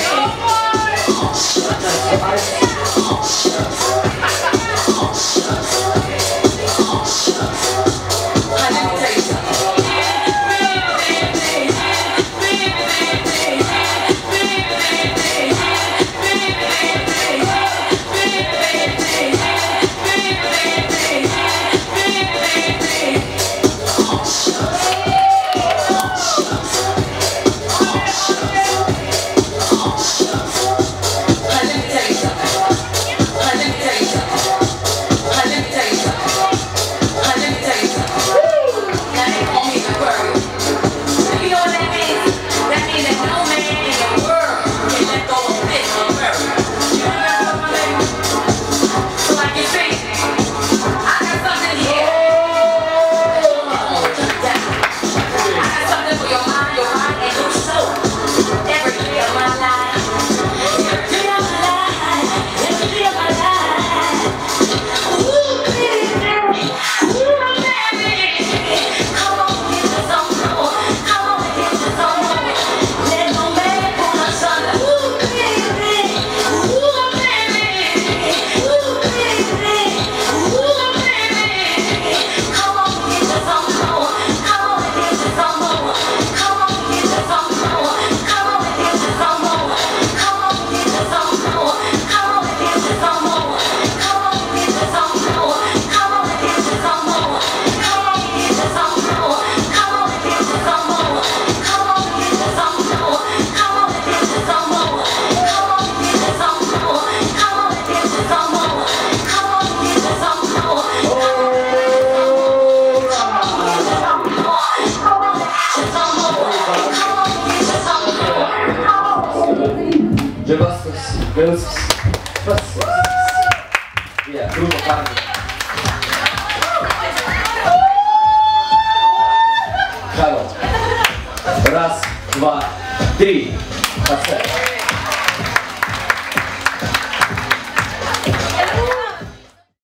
收 Джебастус, Белсус. Yeah, круто, парни. Хорош. Раз, два, три. Поставь.